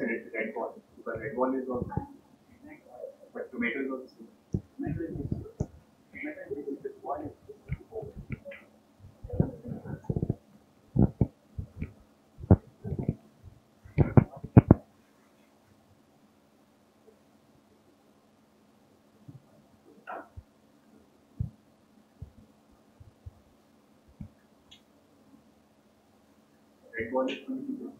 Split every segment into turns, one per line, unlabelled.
red, red ball because red ball is also but tomato is also ball is going to be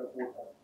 はい。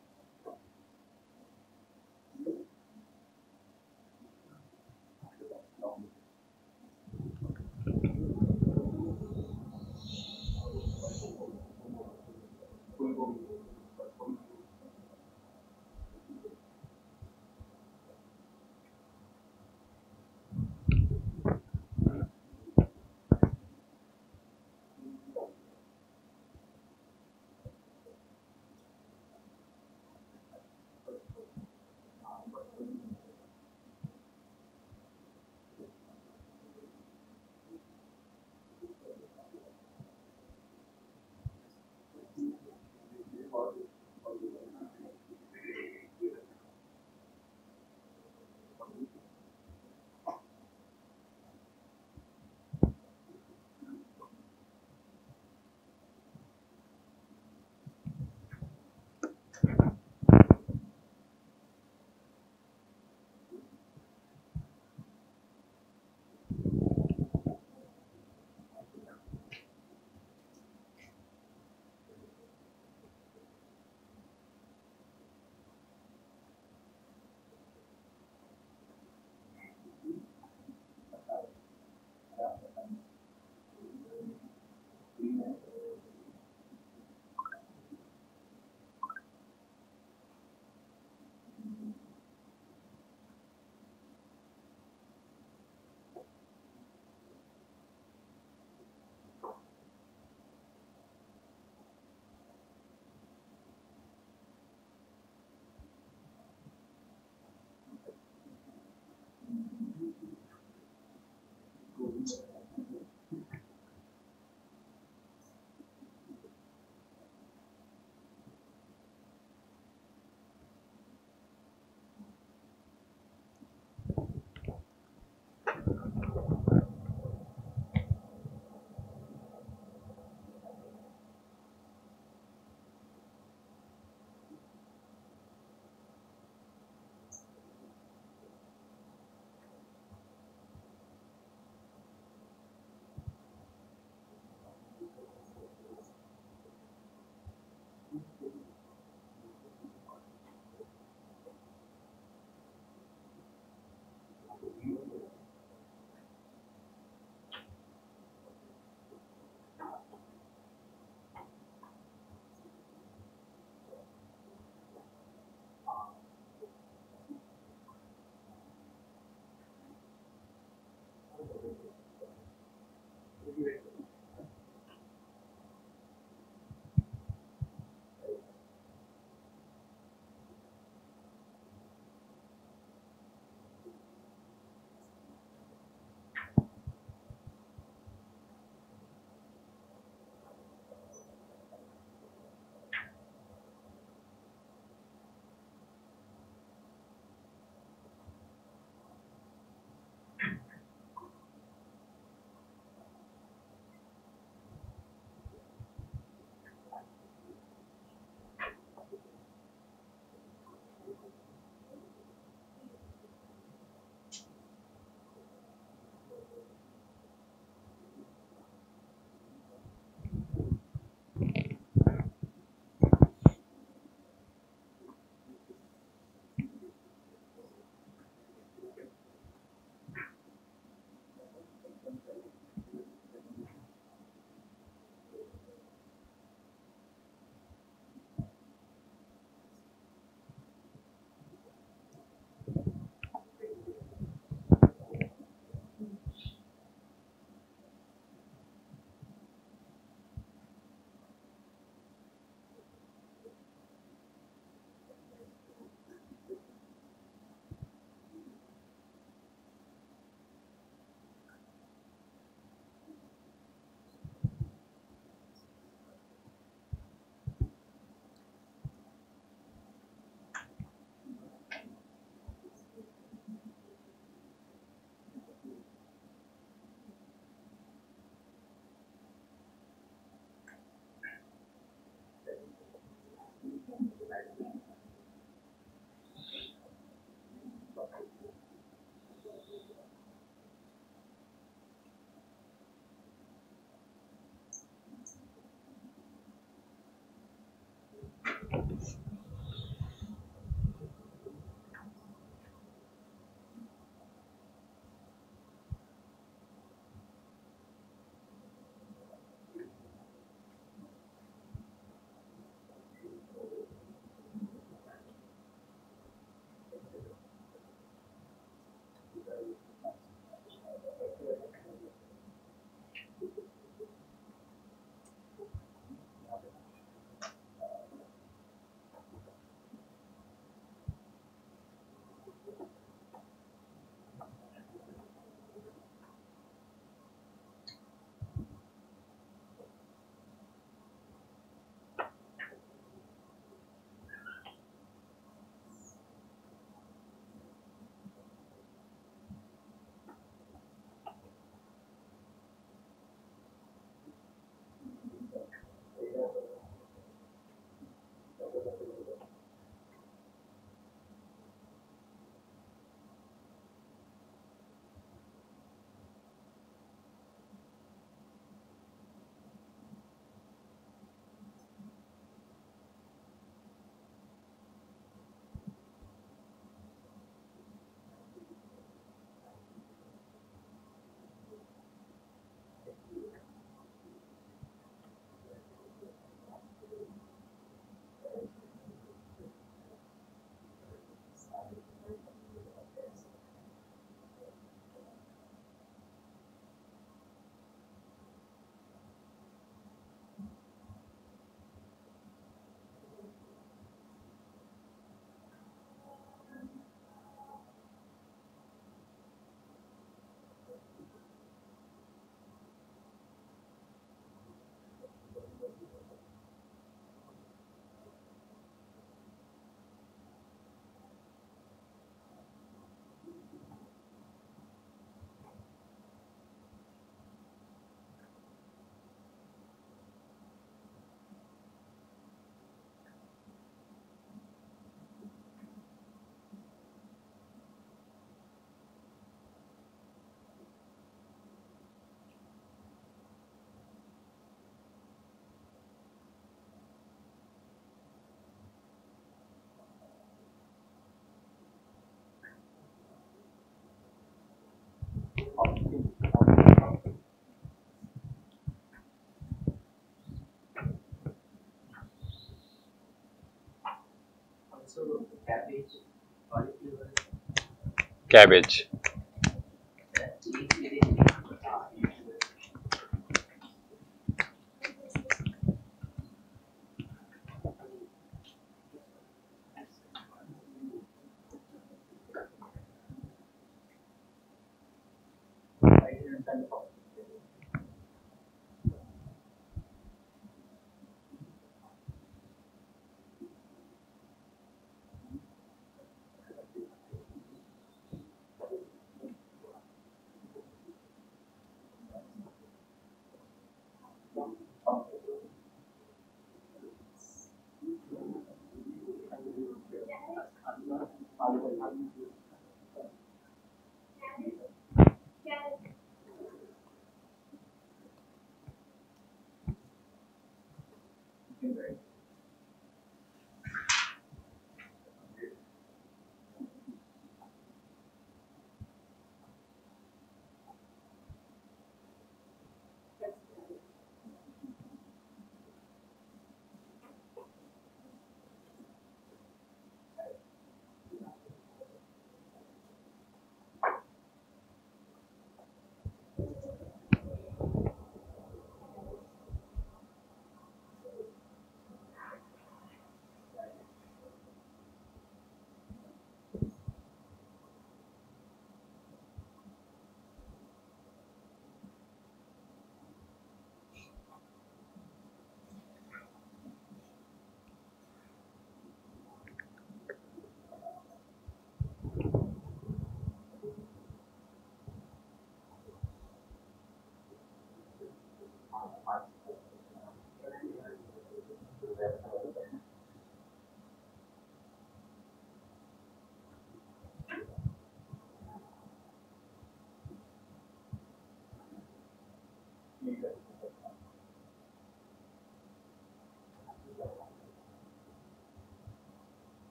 Cabbage,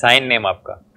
sign name आपका।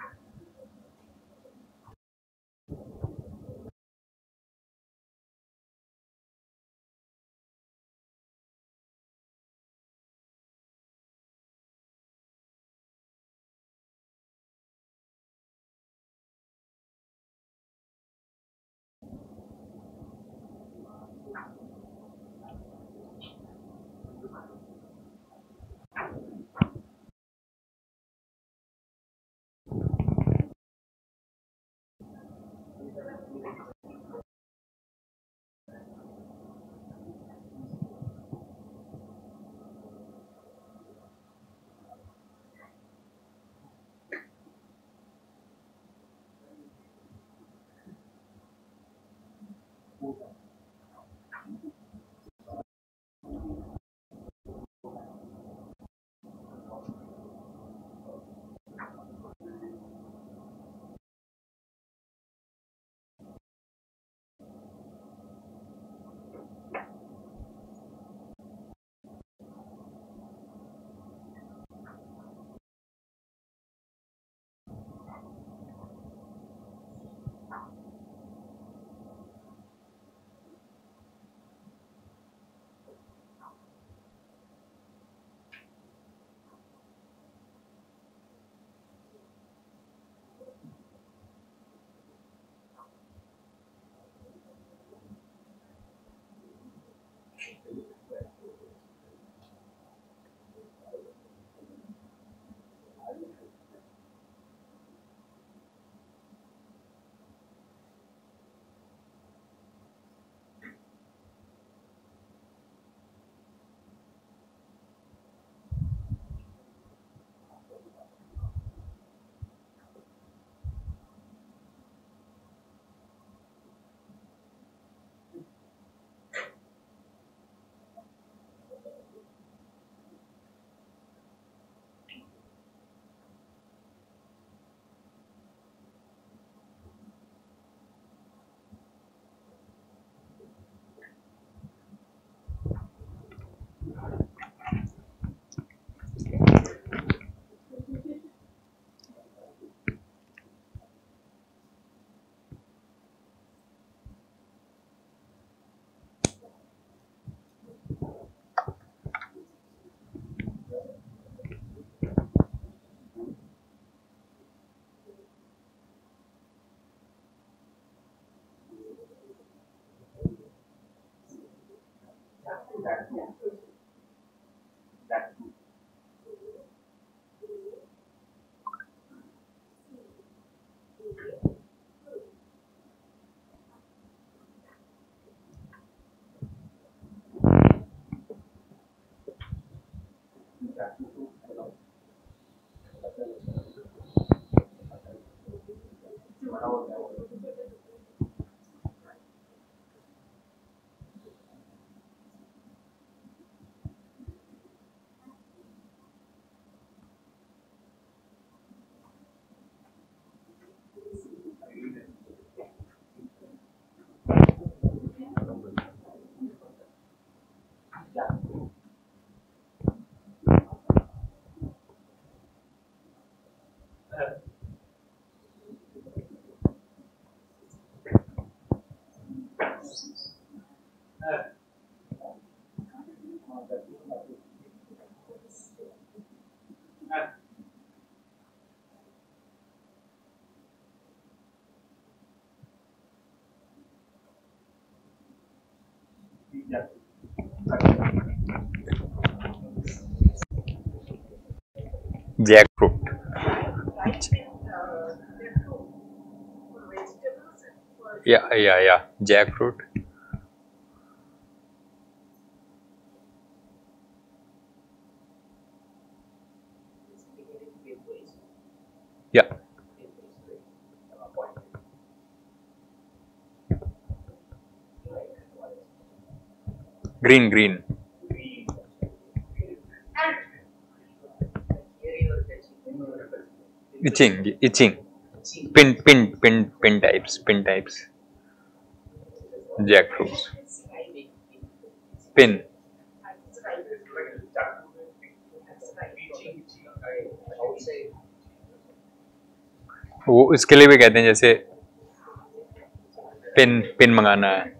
点痛，jackfruit yeah yeah yeah. Jackfruit. Yeah. Green green. Itching itching. Pin pin pin pin types pin types jackfruits fruit
pin
वो इसके लिए भी कहते हैं जैसे pin pin मंगाना है।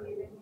Amen.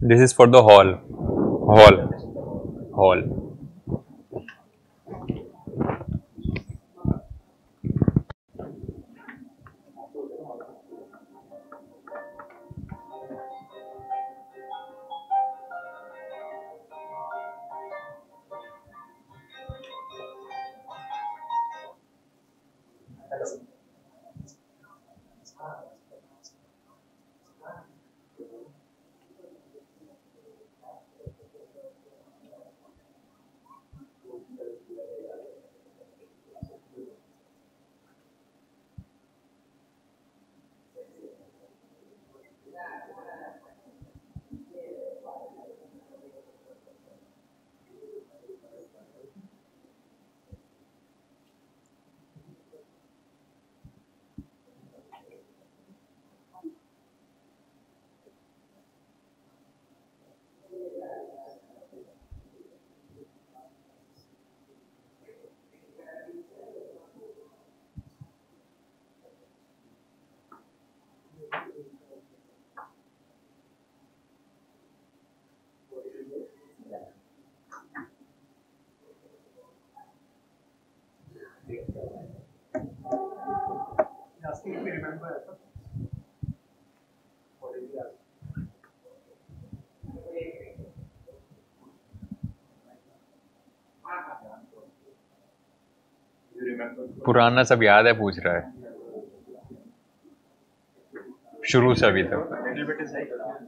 This is for the hall. Hall. Hall. पुराना सब याद है पूछ रहा है। शुरू से अभी तक।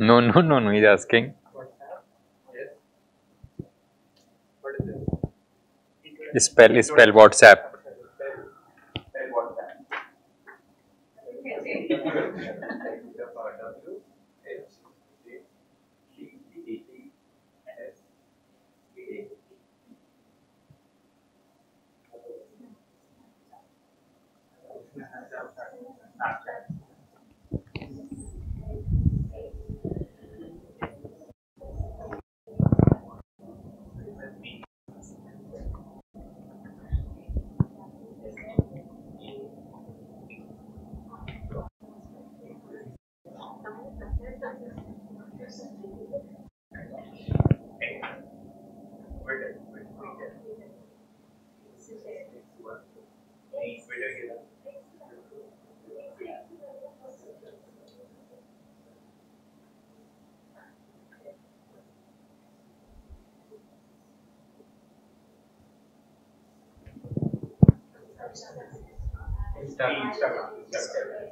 No, no, no, no. He's asking. Spell, spell WhatsApp.
Instagram. Instagram.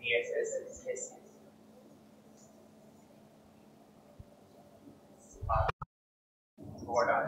Yes, yes, yes, yes.
What are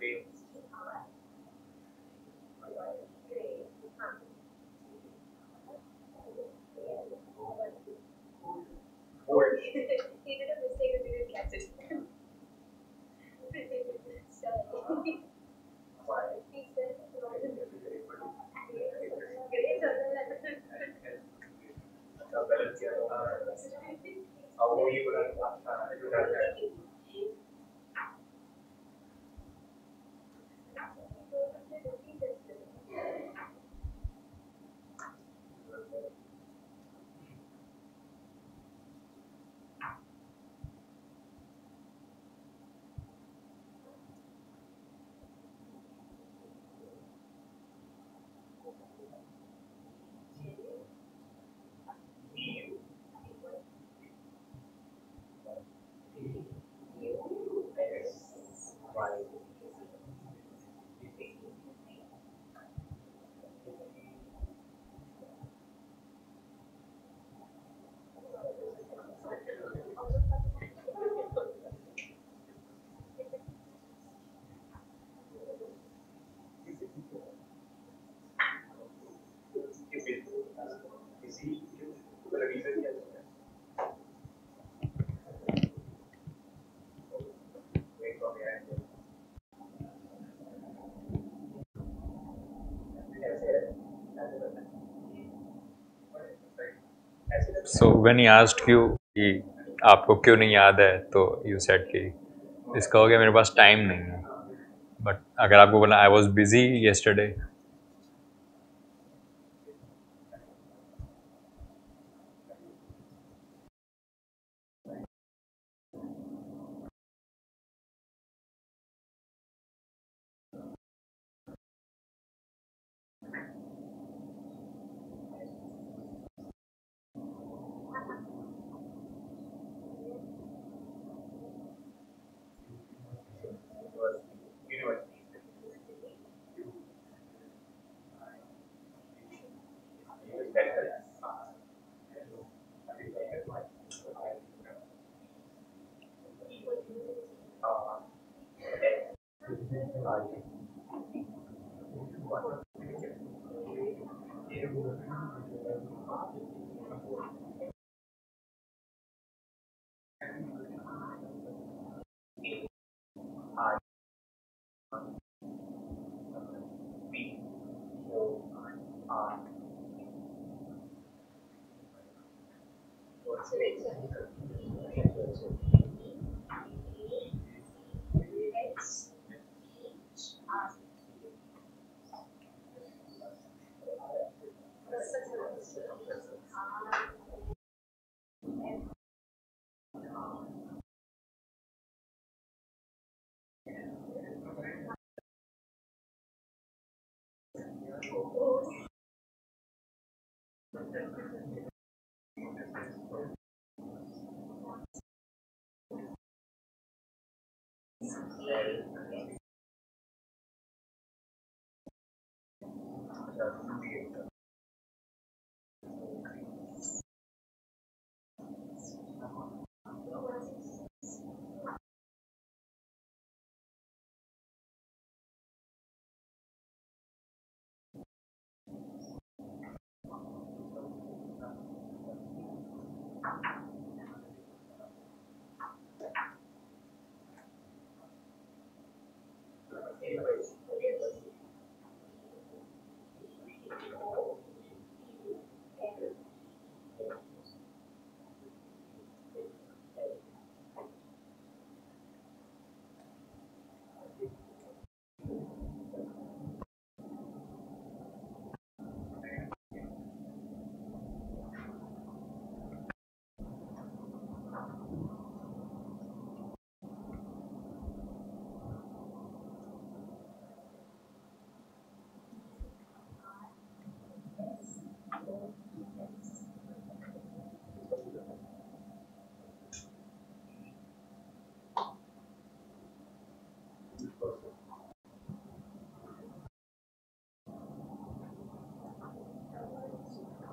Four.
Amen. So
when you asked you कि आपको क्यों नहीं याद है तो यू सेट कि इसका हो गया मेरे पास टाइम नहीं है। बट अगर आपको बोला I was busy yesterday
What's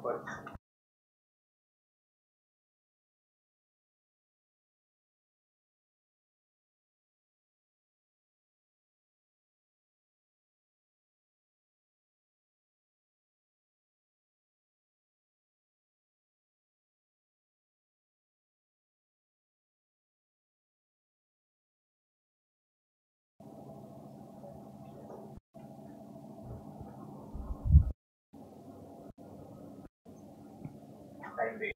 but
Time